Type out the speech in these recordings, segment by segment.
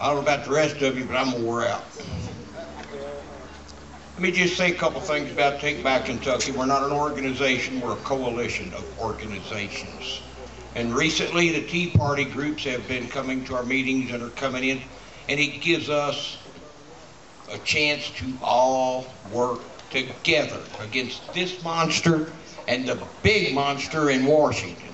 I don't know about the rest of you, but I'm wore out. Let me just say a couple things about Take Back Kentucky. We're not an organization, we're a coalition of organizations. And recently, the Tea Party groups have been coming to our meetings and are coming in, and it gives us a chance to all work together against this monster and the big monster in Washington.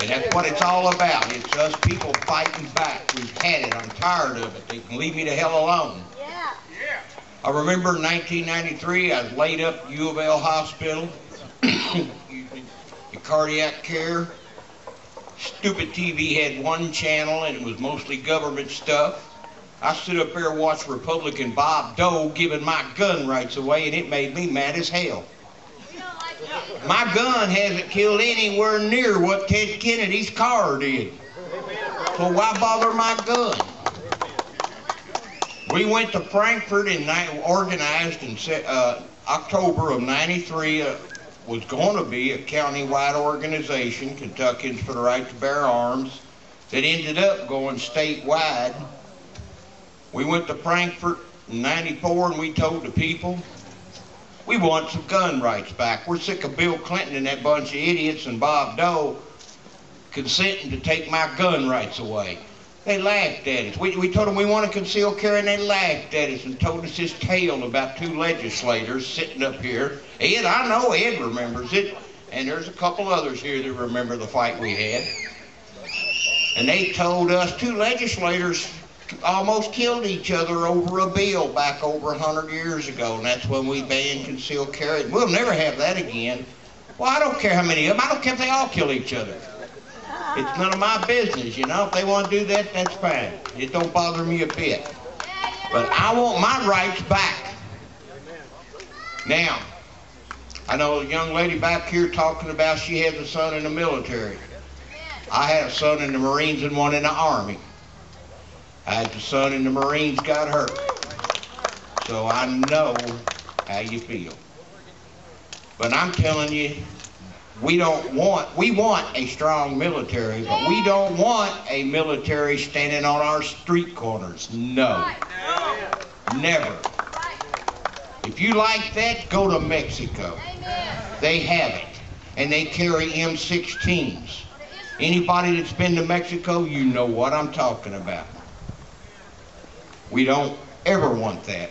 And that's what it's all about. It's us people fighting back. We've had it. I'm tired of it. They can leave me the hell alone. Yeah. Yeah. I remember in 1993, I was laid up at U of L hospital, in cardiac care. Stupid TV had one channel and it was mostly government stuff. I stood up there and watched Republican Bob Dole giving my gun rights away and it made me mad as hell. My gun hasn't killed anywhere near what Ted Kennedy's car did. So why bother my gun? We went to Frankfort and organized in uh, October of 93. Uh, was going to be a county-wide organization, Kentuckians for the Right to Bear Arms, that ended up going statewide. We went to Frankfort in 94 and we told the people, we want some gun rights back. We're sick of Bill Clinton and that bunch of idiots and Bob Dole consenting to take my gun rights away. They laughed at us. We, we told them we want to conceal carry, and they laughed at us and told us this tale about two legislators sitting up here. Ed, I know Ed remembers it, and there's a couple others here that remember the fight we had. And they told us two legislators almost killed each other over a bill back over a hundred years ago, and that's when we banned concealed carry. We'll never have that again. Well, I don't care how many of them. I don't care if they all kill each other. It's none of my business, you know. If they want to do that, that's fine. It don't bother me a bit. But I want my rights back. Now, I know a young lady back here talking about she has a son in the military. I had a son in the Marines and one in the Army. I had a son in the Marines got hurt. So I know how you feel. But I'm telling you, we don't want, we want a strong military, but we don't want a military standing on our street corners. No. Never. If you like that, go to Mexico. They have it. And they carry M16s. Anybody that's been to Mexico, you know what I'm talking about. We don't ever want that.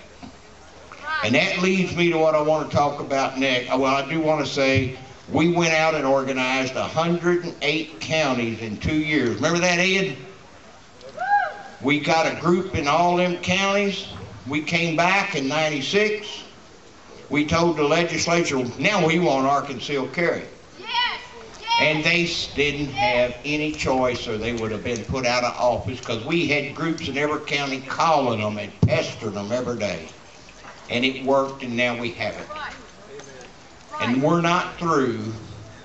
And that leads me to what I want to talk about next. Well, I do want to say we went out and organized 108 counties in two years. Remember that, Ed? We got a group in all them counties. We came back in 96. We told the legislature, now we want our concealed carry. And they didn't have any choice or they would have been put out of office because we had groups in every county calling them and pestering them every day. And it worked and now we have it and we're not through.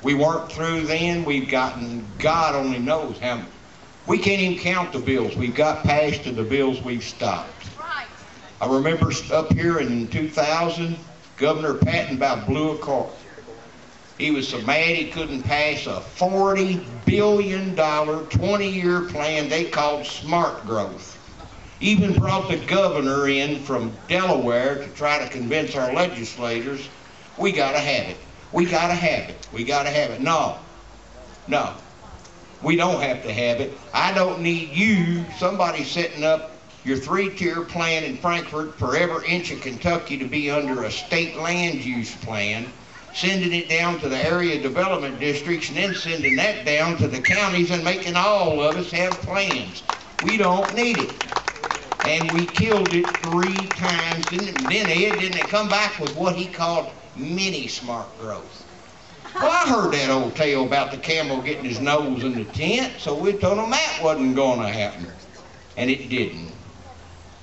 We weren't through then. We've gotten, God only knows how. many. We can't even count the bills we've got passed and the bills we've stopped. I remember up here in 2000, Governor Patton about blew a car. He was so mad he couldn't pass a $40 billion, 20-year plan they called smart growth. Even brought the governor in from Delaware to try to convince our legislators we got to have it. We got to have it. We got to have it. No. No. We don't have to have it. I don't need you, somebody setting up your three-tier plan in Frankfort for every inch of Kentucky to be under a state land use plan, sending it down to the area development districts, and then sending that down to the counties and making all of us have plans. We don't need it. And we killed it three times. Then Ed didn't come back with what he called mini smart growth. Well, I heard that old tale about the camel getting his nose in the tent, so we told him that wasn't going to happen. And it didn't.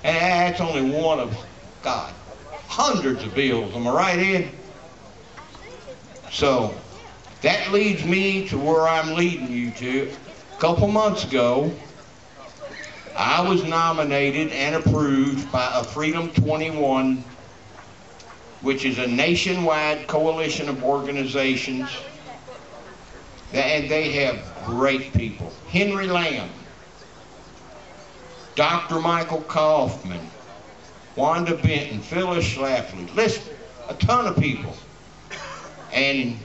And that's only one of, God, hundreds of bills. Am I right, Ed? So, that leads me to where I'm leading you to. A couple months ago, I was nominated and approved by a Freedom 21 which is a nationwide coalition of organizations, and they have great people. Henry Lamb, Dr. Michael Coffman, Wanda Benton, Phyllis Schlafly, listen, a ton of people. And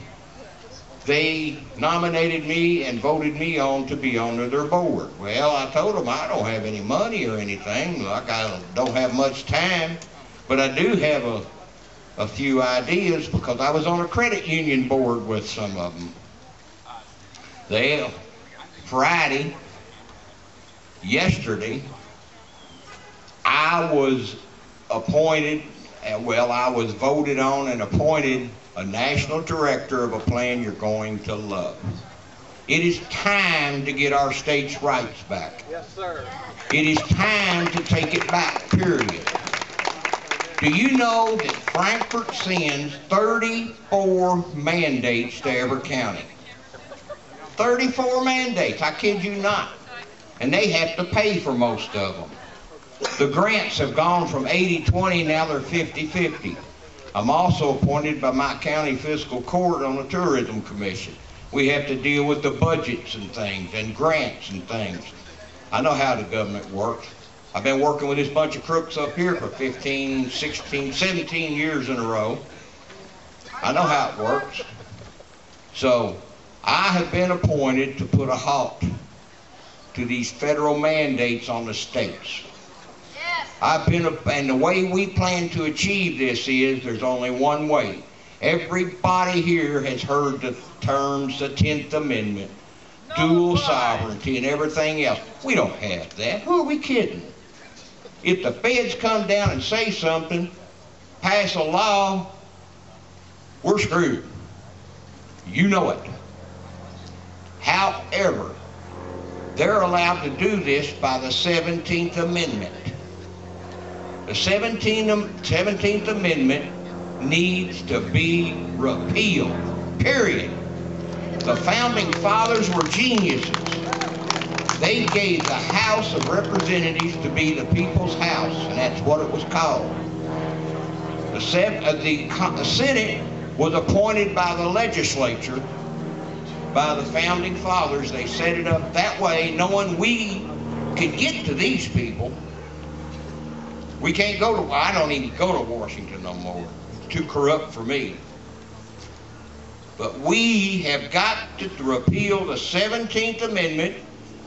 they nominated me and voted me on to be on their board. Well, I told them I don't have any money or anything, like I don't have much time, but I do have a, a few ideas because I was on a credit union board with some of them. They, Friday, yesterday, I was appointed, well, I was voted on and appointed a national director of a plan you're going to love. It is time to get our state's rights back. Yes, sir. It is time to take it back, period. Do you know that Frankfort sends 34 mandates to every county? 34 mandates, I kid you not. And they have to pay for most of them. The grants have gone from 80-20, now they're 50-50. I'm also appointed by my county fiscal court on the tourism commission. We have to deal with the budgets and things and grants and things. I know how the government works. I've been working with this bunch of crooks up here for 15, 16, 17 years in a row. I know how it works. So I have been appointed to put a halt to these federal mandates on the states. I've been, and the way we plan to achieve this is there's only one way. Everybody here has heard the terms the 10th Amendment, dual sovereignty, and everything else. We don't have that. Who are we kidding? If the feds come down and say something, pass a law, we're screwed. You know it. However, they're allowed to do this by the 17th Amendment. The 17th, 17th Amendment needs to be repealed, period. The founding fathers were geniuses. They gave the House of Representatives to be the people's house, and that's what it was called. The, uh, Senate was appointed by the legislature, by the founding fathers. They set it up that way, knowing we could get to these people we can't go to, I don't even go to Washington no more. It's too corrupt for me. But we have got to repeal the 17th Amendment,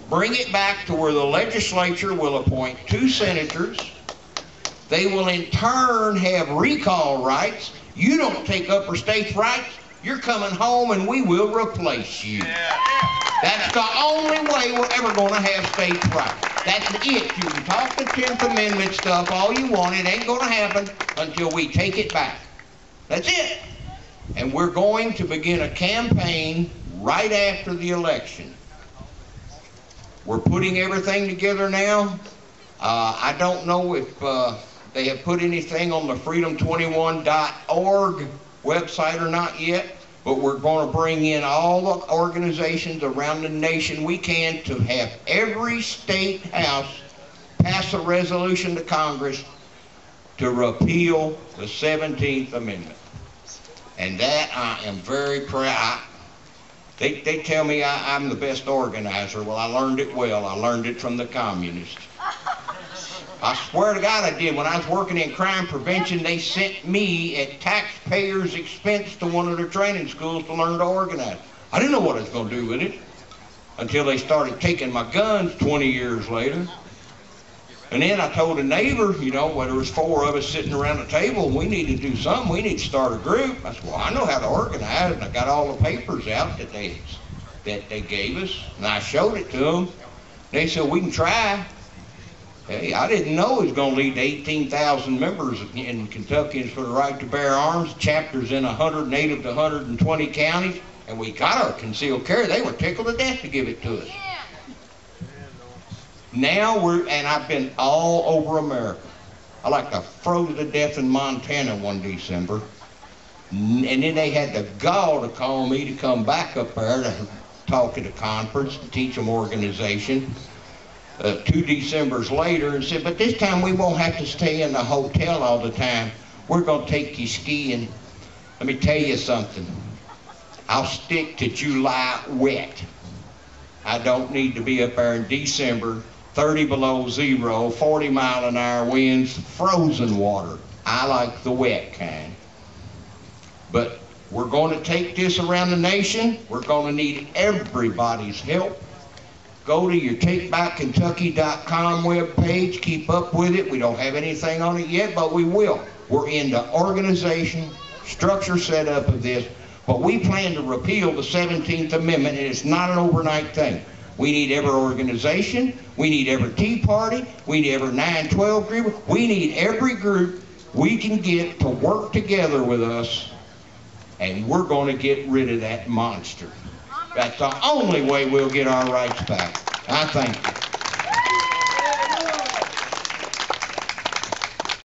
bring it back to where the legislature will appoint two senators. They will in turn have recall rights. You don't take up upper states' rights, you're coming home and we will replace you. That's the only way we're ever going to have states' rights. That's it. You can talk the 10th Amendment stuff all you want. It ain't going to happen until we take it back. That's it. And we're going to begin a campaign right after the election. We're putting everything together now. Uh, I don't know if uh, they have put anything on the freedom21.org website or not yet, but we're going to bring in all the organizations around the nation we can to have every state house pass a resolution to Congress to repeal the 17th Amendment. And that I am very proud. They, they tell me I, I'm the best organizer. Well, I learned it well. I learned it from the communists. I swear to God I did. When I was working in crime prevention, they sent me at taxpayers' expense to one of their training schools to learn to organize. I didn't know what I was going to do with it until they started taking my guns 20 years later. And then I told a neighbor, you know, well, there was four of us sitting around the table, we need to do something. We need to start a group. I said, well, I know how to organize, and I got all the papers out that they that they gave us, and I showed it to them. They said, we can try. Hey, I didn't know it was going to lead to 18,000 members in Kentuckians for the Right to Bear Arms, chapters in 108 of the 120 counties, and we got our concealed carry. They were tickled to death to give it to us. Now we're, and I've been all over America. I like to froze to death in Montana one December. And then they had the gall to call me to come back up there to talk at a conference, to teach them organization uh, two Decembers later and said, but this time we won't have to stay in the hotel all the time. We're going to take you skiing. Let me tell you something. I'll stick to July wet. I don't need to be up there in December 30 below zero, 40 mile an hour winds, frozen water. I like the wet kind. But we're going to take this around the nation. We're going to need everybody's help. Go to your TakeBackKentucky.com webpage. Keep up with it. We don't have anything on it yet, but we will. We're in the organization, structure set up of this. But we plan to repeal the 17th Amendment, and it's not an overnight thing. We need every organization. We need every Tea Party. We need every 912 group. We need every group we can get to work together with us, and we're going to get rid of that monster. That's the only way we'll get our rights back. I thank you.